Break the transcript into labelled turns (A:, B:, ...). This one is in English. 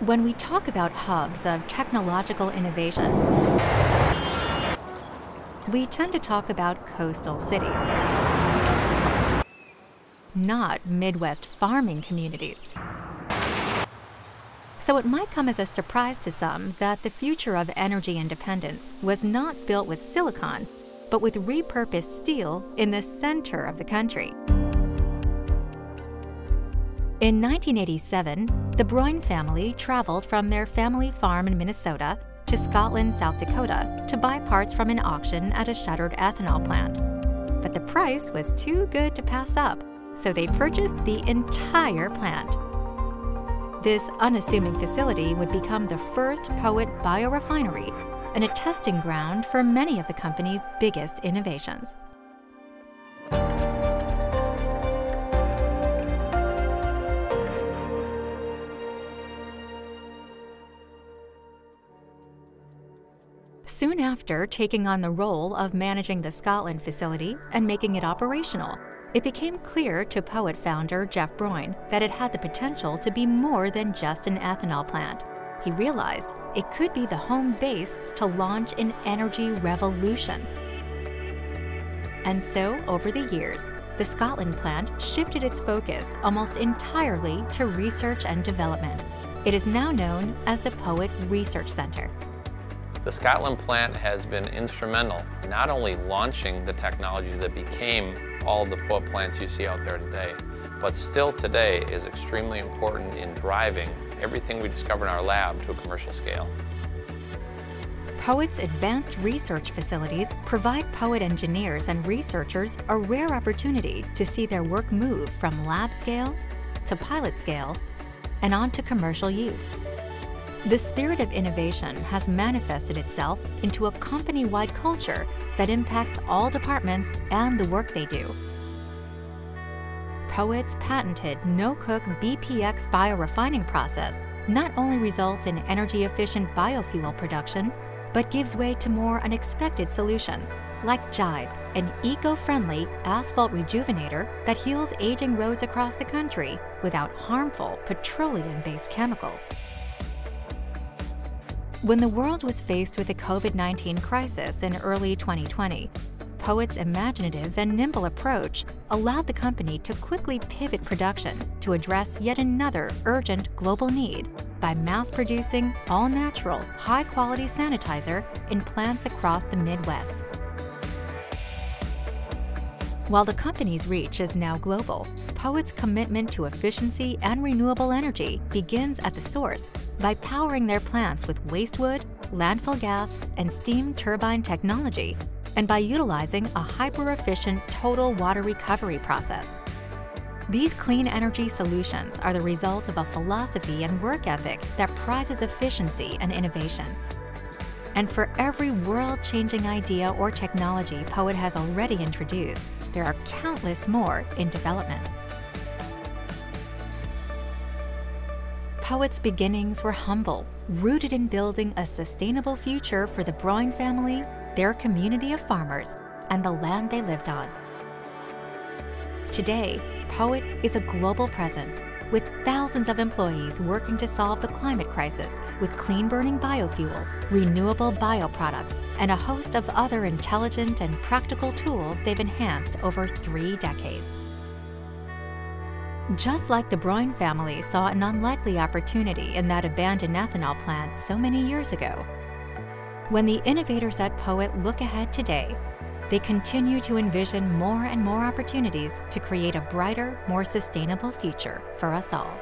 A: When we talk about hubs of technological innovation, we tend to talk about coastal cities, not Midwest farming communities. So it might come as a surprise to some that the future of energy independence was not built with silicon, but with repurposed steel in the center of the country. In 1987, the Broin family traveled from their family farm in Minnesota to Scotland, South Dakota to buy parts from an auction at a shuttered ethanol plant. But the price was too good to pass up, so they purchased the entire plant. This unassuming facility would become the first Poet biorefinery and a testing ground for many of the company's biggest innovations. Soon after taking on the role of managing the Scotland facility and making it operational, it became clear to Poet founder Jeff Broin that it had the potential to be more than just an ethanol plant. He realized it could be the home base to launch an energy revolution. And so, over the years, the Scotland plant shifted its focus almost entirely to research and development. It is now known as the Poet Research Center.
B: The Scotland plant has been instrumental not only launching the technology that became all the Poet plants you see out there today, but still today is extremely important in driving everything we discover in our lab to a commercial scale.
A: POET's advanced research facilities provide POET engineers and researchers a rare opportunity to see their work move from lab scale to pilot scale and on to commercial use. The spirit of innovation has manifested itself into a company wide culture that impacts all departments and the work they do. Poet's patented no cook BPX biorefining process not only results in energy efficient biofuel production, but gives way to more unexpected solutions like Jive, an eco friendly asphalt rejuvenator that heals aging roads across the country without harmful petroleum based chemicals. When the world was faced with the COVID 19 crisis in early 2020, Poet's imaginative and nimble approach allowed the company to quickly pivot production to address yet another urgent global need by mass producing all natural, high quality sanitizer in plants across the Midwest. While the company's reach is now global, Poet's commitment to efficiency and renewable energy begins at the source by powering their plants with waste wood, landfill gas, and steam turbine technology, and by utilizing a hyper-efficient total water recovery process. These clean energy solutions are the result of a philosophy and work ethic that prizes efficiency and innovation. And for every world-changing idea or technology Poet has already introduced, there are countless more in development. Poet's beginnings were humble, rooted in building a sustainable future for the Broin family, their community of farmers, and the land they lived on. Today, Poet is a global presence with thousands of employees working to solve the climate crisis with clean burning biofuels, renewable bioproducts, and a host of other intelligent and practical tools they've enhanced over three decades. Just like the Broin family saw an unlikely opportunity in that abandoned ethanol plant so many years ago. When the innovators at Poet look ahead today, they continue to envision more and more opportunities to create a brighter, more sustainable future for us all.